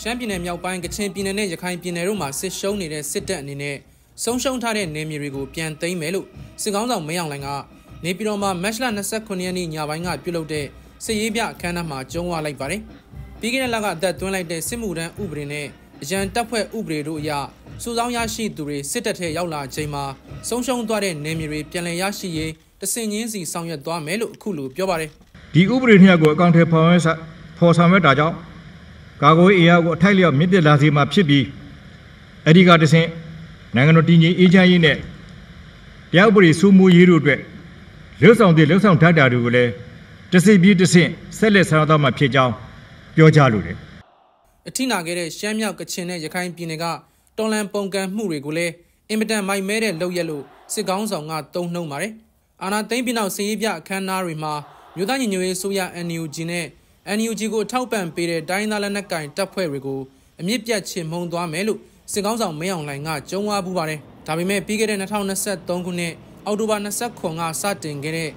ရှမ်းပြည်နယ်မြောက်ပိုင်းကချင်ပြည်နယ်နဲ့ရခိုင်ပြည်နယ်တို့မှာစစ်ရှုံးနေတဲ့စစ်တပ်အနေနဲ့ဆုံးရှုံးထားတဲ့နေမြေတွေကိုပြန်သိမ်းမယ်လို့စစ်ကောင်းဆောင်မင်းအောင်လှိုင်ကနေပြည်တော်မှာမတ်လ29ရက်နေ့ညပိုင်းကပြုလုပ်တဲ့စစ်ရေးပြအခမ်းအနားမှာကျုံးဝလိုက်ပါတယ်။ပြီးခဲ့တဲ့လကအသက်သွင်းလိုက်တဲ့စစ်မှုထမ်းဥပဒေနဲ့အကြံတပ်ဖွဲ့ဥပဒေတို့အရစုဆောင်းရရှိသူတွေစစ်တပ်ထဲရောက်လာချိန်မှာဆုံးရှုံးသွားတဲ့နေမြေတွေပြန်လည်ရရှိရေးတဆင်ချင်းစီဆောင်ရွက်သွားမယ်လို့အခုလိုပြောပါတယ်။ဒီဥပဒေနှစ်ရပ်ကိုအကောင့်ထဲပေါ်ဖော်ဆောင်ရွက်တာကြောင့် ကာကွယ်ရေးအရာကိုအထိုက်လျောက်မြင့်တက်လာစေမှာဖြစ်ပြီးအဓိကတဆင့်နိုင်ငံတော်တည်ငြိမ်အေးချမ်းရေးနဲ့တရားဥပဒေစိုးမိုးရေးတို့အတွက်လှုပ်ဆောင်တဲ့လှုပ်ဆောင်ထတာတွေကိုလည်းတစိပြီးတဆင့်ဆက်လက်ဆောင်သွားမှာဖြစ်ကြောင်းပြောကြားလိုတယ်အထိနာခဲ့တဲ့ရှမ်းမြောက်ကချင်နဲ့ရခိုင်ပြည်နယ်ကတော်လန်ပုံကံမှုတွေကိုလည်းအင်မတန်မိုက်မဲတဲ့လုပ်ရက်လို့စစ်ကောင်းဆောင်ကတုံ့နှုံပါတယ်အာနာသိမ့်ပြီးနောက်စည်ရေးပြအခမ်းအနားတွေမှာမြို့သားညီညွတ်ရေးဆိုရ NUG နဲ့ NUG ကိုထောက်ပံ့ပေးတဲ့တိုင်းသားလက်နက်ကိုင်တပ်ဖွဲ့တွေကိုအမြင့်ပြတ်ချေမှုန်းသွားမယ်လို့စစ်ကောင်းဆောင်မင်းအောင်လှိုင်ကကြုံဝါပူပါတယ်။ဒါပေမဲ့ပြီးခဲ့တဲ့2023ခုနှစ်အောက်တိုဘာ29ကစတင်ခဲ့တဲ့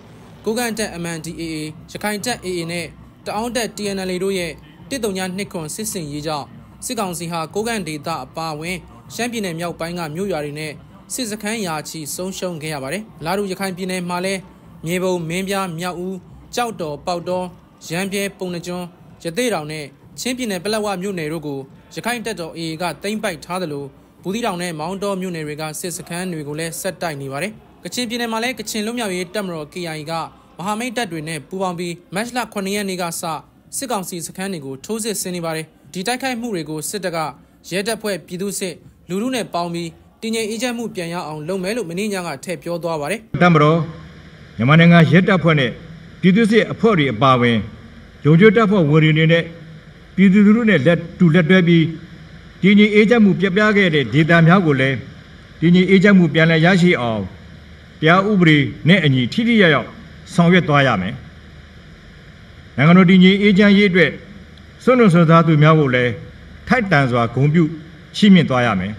ကိုကန်တက် MNDAA ရခိုင်တက် AA နဲ့တအောင်းတက် TNL တို့ရဲ့တစ်တုံညာနှစ်ခွန်စစ်စင်ရေးကြောင့်စစ်ကောင်စီဟာကိုကန်ဒေသအပါအဝင်ရှမ်းပြည်နယ်မြောက်ပိုင်းကမြို့ရွာတွေနဲ့စစ်စခန်းရာချီဆုံးရှုံးခဲ့ရပါတယ်။လာရူရခိုင်ပြည်နယ်မှာလည်းမြေပုံမင်းပြမြောက်ဦးကြောက်တော်ပေါတော် ရန်ပြဲပုံနှကျွန်းရသေးတောင်နဲ့ချင်းပြည်နယ်ပလက်ဝမြို့နယ်တို့ကိုရခိုင်တပ်တော် AA ကတိမ့်ပိုက်ထားသလိုဘူးသီးတောင်နဲ့မောင်းတော်မြို့နယ်တွေကစစ်စခန်းတွေကိုလည်းဆက်တိုက်နေပါတယ်။ကချင်ပြည်နယ်မှာလည်းကချင်လွတ်မြောက်ရေးတပ်မတော် KIA ကမဟာမိတ်တပ်တွေနဲ့ပူးပေါင်းပြီးမတ်လ9ရက်နေ့ကစစစ်ကောင်စီစခန်းတွေကိုထိုးစစ်ဆင်နေပါတယ်။ဒီတိုက်ခိုက်မှုတွေကိုစစ်တပ်ကရဲတပ်ဖွဲ့ပြည်သူ့စစ်လူလူနဲ့ပေါင်းပြီးတည်ငြိမ်အေးချမ်းမှုပြန်ရအောင်လုပ်မယ်လို့မင်းညကထည့်ပြောသွားပါတယ်။တပ်မတော်မြန်မာနိုင်ငံရဲတပ်ဖွဲ့နဲ့ ပြည်သူ့စစ်အဖွဲ့တွေအပါအဝင်ရုံးကျွတပ်ဖွဲ့ဝင်တွေနဲ့ပြည်သူလူထုနဲ့လက်တူလက်တွဲပြီးတည်ငြိမ်အေးချမ်းမှုပြပြခဲ့တဲ့ဒေသများကိုလည်းတည်ငြိမ်အေးချမ်းမှုပြန်လည်ရရှိအောင်တရားဥပဒေနဲ့အညီထိထိရောက်ရောက်ဆောင်ရွက်သွားရမယ်နိုင်ငံတော်တည်ငြိမ်အေးချမ်းရေးအတွက်စွန့်လွတ်ဆွသားသူများကိုလည်းထိုက်တန်စွာဂုဏ်ပြုရှိမြင့်သွားရမယ်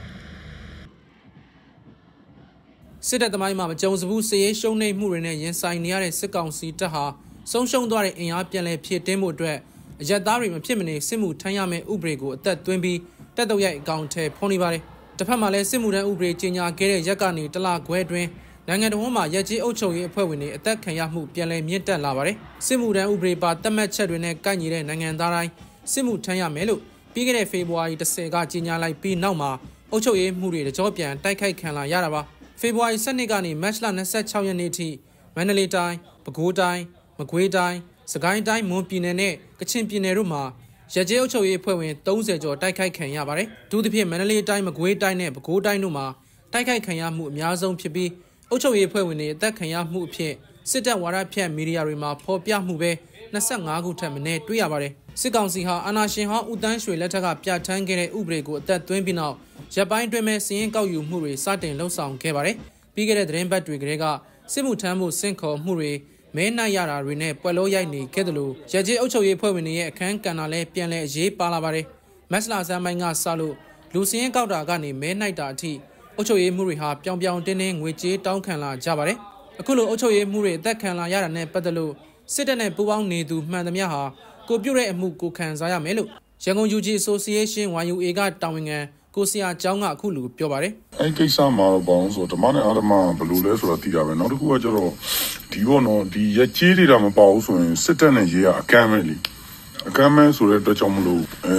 စစ်တပ်သမိုင်းမှာမကြုံစဘူးစည်ရေးရှုံးနိမ့်မှုတွေနဲ့ရင်ဆိုင်နေရတဲ့စစ်ကောင်စီတပ်ဟာ ဆုံးရှုံးသွားတဲ့အင်အားပြန်လည်ဖြည့်တင်းမှုအတွက်အရက်သားတွေမဖြစ်မနေစစ်မှုထမ်းရမယ့်ဥပဒေကိုအသက်သွင်းပြီးတက်တော့ရိုက်အကောင့်ထဲဖော်နေပါတယ်။တစ်ဖက်မှာလည်းစစ်မှုထမ်းဥပဒေကြီးညာခဲ့တဲ့ရက်ကနေတလခွဲအတွင်းနိုင်ငံတော်မှာရက်ကြီးအုပ်ချုပ်ရေးအဖွဲ့ဝင်တွေအသက်ခံရမှုပြန်လည်မြင့်တက်လာပါတယ်။စစ်မှုထမ်းဥပဒေပါတတ်မှတ်ချက်တွေနဲ့ကိုက်ညီတဲ့နိုင်ငံသားတိုင်းစစ်မှုထမ်းရမယ်လို့ပြီးခဲ့တဲ့ဖေဖော်ဝါရီ10ကကြီးညာလိုက်ပြီးနောက်မှာအုပ်ချုပ်ရေးမှုတွေတကြောပြန်တိုက်ခိုက်ခံလာရတာပါ။ဖေဖော်ဝါရီ12ကနေမတ်လ26ရက်နေ့ထိမန္တလေးတိုင်း၊ပဲခူးတိုင်း၊ မကွေးတိုင်း၊စကိုင်းတိုင်းမွန်ပြည်နယ်နဲ့ကချင်ပြည်နယ်တို့မှာရကြေးအုပ်ချုပ်ရေးအဖွဲ့ဝင်30ကျော်တိုက်ခိုက်ခံရပါတယ်။ဒုသဖြင့်မန္တလေးတိုင်း၊မကွေးတိုင်းနဲ့ပဲခူးတိုင်းတို့မှာတိုက်ခိုက်ခံရမှုအများဆုံးဖြစ်ပြီးအုပ်ချုပ်ရေးအဖွဲ့ဝင်တွေအသက်ခံရမှုအဖြစ်စစ်တပ်ဝါဒဖြန့်မီဒီယာတွေမှာဖော်ပြမှုပဲ25ခုထက်မနည်းတွေ့ရပါတယ်စစ်ကောင်စီဟာအာဏာရှင်ဟောင်းဦးတန်းရွှေလက်ထက်ကပြဋ္ဌာန်းခဲ့တဲ့ဥပဒေကိုအသက်သွင်းပြီးနောက်ရပ်ပိုင်းတွင်မဲ့စီးရင်ကောက်ယူမှုတွေစတင်လှုံ့ဆော်ခဲ့ပါတယ်ပြီးခဲ့တဲ့သတင်းပတ်တွေကလေးကစစ်မှုထမ်းမှုစင့်ခေါ်မှုတွေ မဲနိုင်ရတာတွေနဲ့ပွဲလို့ရိုက်နေခဲ့တယ်လို့ရကြေးအုပ်ချုပ်ရေးဖွဲ့ဝင်တွေရဲ့အခန်းကဏ္ဍလည်းပြန်လည်အရေးပါလာပါတယ်မက်စလာဆန်ပိုင်းကစလို့လူစင်းရင်ကောက်တာကနေမဲနိုင်တာအထိအုပ်ချုပ်ရေးမှုတွေဟာပြောင်ပြောင်တင်းတင်းငွေကြေးတောင်းခံလာကြပါတယ်။အခုလိုအုပ်ချုပ်ရေးမှုတွေအသက်ခံလာရတာနဲ့ပတ်သက်လို့စစ်တပ်နဲ့ပူးပေါင်းနေသူမှန်သမျှဟာကိုပြုတ်တဲ့အမှုကိုခံစားရမယ်လို့ရန်ကုန် UG Association YUA ကတာဝန်ခံကိုစရာကျောင်းကအခုလိုပြောပါတယ်။အဲကိစ္စမှာတော့ဘောင်းဆိုဓမ္မနဲ့အာဓမ္မဘယ်လိုလဲဆိုတာသိတာပဲ။နောက်တစ်ခုကကျတော့ ဒီဘောနော်ဒီရက်ကြီးတွေတာမပေါ့ဘူးဆိုရင်စစ်တပ်နဲ့ရေးရအကမ်းပဲလေ။အကမ်းမဲဆိုတဲ့အတွက်ကြောင့်မလို့အဲ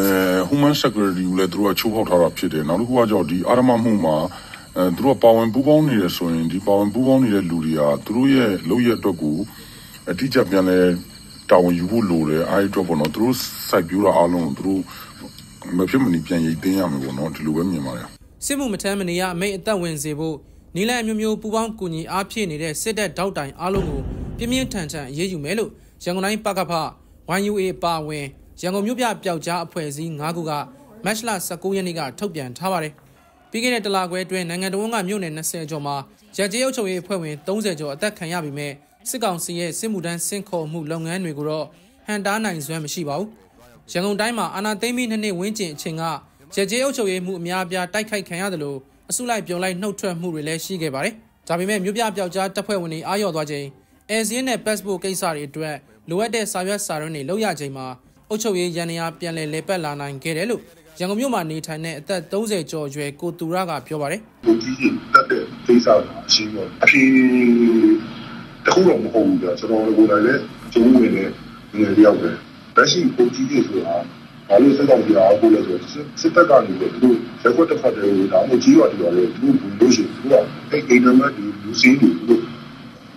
human security ကိုလည်းသူတို့ကချိုးဖောက်ထားတာဖြစ်တယ်။နောက်တစ်ခုကကျတော့ဒီအာဓမ္မမှုမှာအဲသူတို့ပါဝင်ပူးပေါင်းနေတယ်ဆိုရင်ဒီပါဝင်ပူးပေါင်းနေတဲ့လူတွေကသူတို့ရဲ့လုပ်ရအတွက်ကိုအတိအကျပြန်လဲတာဝန်ယူဖို့လိုတယ်အဲဒီအတွက်ပေါ့နော်သူတို့စိုက်ပြူတာအားလုံးသူတို့မဖြစ်မနေပြန်ရိတ်သိမ်းရမယ်ပေါ့နော်ဒီလိုပဲမြင်ပါတယ်စစ်မှုမထမ်းမနေရအမိတ်အသက်ဝင်စေဖို့ နီလန်မျိုးမျိုးပူပေါင်းကူညီအားဖြည့်နေတဲ့စစ်တပ်တောက်တိုင်အားလုံးကိုပြင်းပြင်းထန်ထန်အရေးယူမယ်လို့ရန်ကုန်တိုင်းပကဖ YUA ပါဝင်ရန်ကုန်မြို့ပြပျောက်ကြားအဖွဲ့အစည်း၅ခုကမတ်လ19ရက်နေ့ကထုတ်ပြန်ထားပါတယ်။ပြီးခဲ့တဲ့တလခွဲအတွင်းနိုင်ငံတော်ကမြို့နယ်20ကျော်မှာရကြေးအုပ်ချုပ်ရေးအဖွဲ့ဝင်30ကျော်အသက်ခံရပြီးမဲ့စစ်ကောင်စီရဲ့စစ်မှုထမ်းဆင့်ခေါ်မှုလုပ်ငန်းတွေကိုတော့ဟန်တားနိုင်စွမ်းမရှိပါဘူး။ရန်ကုန်တိုင်းမှာအာဏာသိမ်းပြီးနှစ်နှစ်ဝန်းကျင်အချိန်ကရကြေးအုပ်ချုပ်ရေးမှုအများအပြားတိုက်ခိုက်ခံရတယ်လို့ အစုလိုက်ပြောလိုက်နှုတ်ထွက်မှုတွေလည်းရှိခဲ့ပါတယ်။ဒါပေမဲ့မြို့ပြပျောက်ကြားတပ်ဖွဲ့ဝင်တွေအားလျော့သွားချိန်အဲဇင်းနဲ့ passport ကိစ္စတွေအတွက်လိုအပ်တဲ့စာရွက်စာတမ်းတွေလောက်ရချိန်မှာအုပ်ချုပ်ရေးရန်ရာပြန်လည်လေပတ်လာနိုင်ခဲ့တယ်လို့ရရန်ကုန်မြို့မှာနေထိုင်တဲ့အသက်30ကျော်အရွယ်ကိုတူရကပြောပါတယ်လူကြီးကြီးတက်တဲ့ဒေသကအရှင်းတော့အဖြေတခုတော့မဟုတ်ဘူးကြာကျွန်တော်တို့ကိုယ်တိုင်လည်းကျုံးဝင်တဲ့ငယ်တယောက်ပဲလက်ရှိပုံကြီးကြီးဆိုတာ ဘာလို့စက်ကောင်ကြီးအားကိုလဲဆိုစစ်တပ်ကနေပြီးသူတို့ရက်ွက်တစ်ဖက်တည်းကိုဒါမှမဟုတ်ကြီးရွာတွေလည်းသူတို့ဘုံလို့ရှိသူတို့ကအဲ့အိမ်နံပါတ်ဒီလူစင်းတွေသူတို့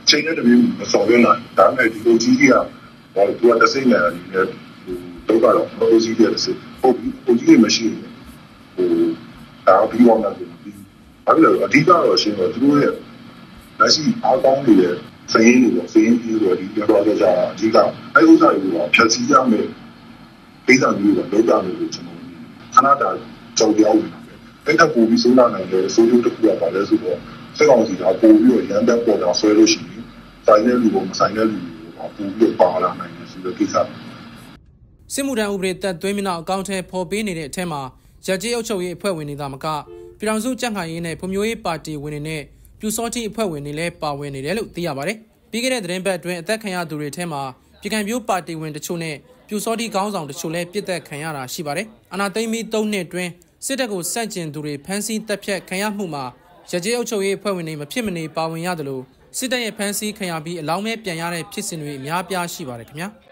ချိန်တဲ့တည်းမဆောင်ရနိုင်ဒါပေမဲ့ဒီလိုကြီးကြီးကဘာလို့သူကတစ်စိမ့်နေတယ်တော့ကတော့ဘိုးကြီးရဲ့စစ်ပုံပုံကြီးမရှိဘူးဟိုဒါပြီးတော့လည်းဒီဘာလို့လဲအဓိကတော့ရှင်းတော့သူတို့ရဲ့လက်ရှိအားကောင်းနေတဲ့စရင်းတွေပေါ့စရင်းကြီးတွေဒီပြောတော့ကြတာအဓိကအဲဥစ္စာတွေကဖြတ်စည်းရမယ် ကိစ္စမျိုးကလောက်တာလို့ကျွန်တော်ခဏတာကြောက်ကြောက်နေတာပဲအဲ့ဒါပို့ပြီးဆုံးလာနိုင်တယ်ဆိုလို့တခုကပါလဲဆိုတော့စက်ကောင်စီကပို့ပြီးရန်တက်ပေါ်တာဆွဲလို့ရှိရင်ဆိုင်တဲ့လူကမဆိုင်တဲ့လူကပို့ပြီးပါလာနိုင်တယ်ဆိုတဲ့ကိစ္စစစ်မှုထမ်းဥပဒေတက်သွင်းပြီးနောက်အကောင့်ထဲပေါ်ပေးနေတဲ့အထက်မှာရကြေးအုပ်ချုပ်ရေးအဖွဲ့ဝင်တွေသာမကပြည်ထောင်စုကြံ့ခိုင်ရေးနဲ့ဖွံ့ဖြိုးရေးပါတီဝင်တွေနဲ့ပြူစောတိအဖွဲ့ဝင်တွေလည်းပါဝင်နေတယ်လို့သိရပါတယ်။ပြီးခဲ့တဲ့သတင်းပတ်အတွင်းအသက်ခံရသူတွေထဲမှာပြည်ခိုင်ပြိုးပါတီဝင်တချို့နဲ့ ပြူစောတိခေါင်းဆောင်တချို့လည်းပြစ်သက်ခံရတာရှိပါတယ်။အနာသိမ့်ပြီး၃နှစ်အတွင်းစစ်တပ်ကိုစန့်ကျင်သူတွေဖမ်းဆီးတပ်ဖြတ်ခံရမှုမှာရကြေးအုပ်ချုပ်ရေးအဖွဲ့ဝင်တွေမဖြစ်မနေပါဝင်ရတယ်လို့စစ်တပ်ရဲ့ဖမ်းဆီးခံရပြီးအလောင်းမဲ့ပြန်ရတဲ့ဖြစ်စဉ်တွေအများပြားရှိပါတယ်ခင်ဗျာ။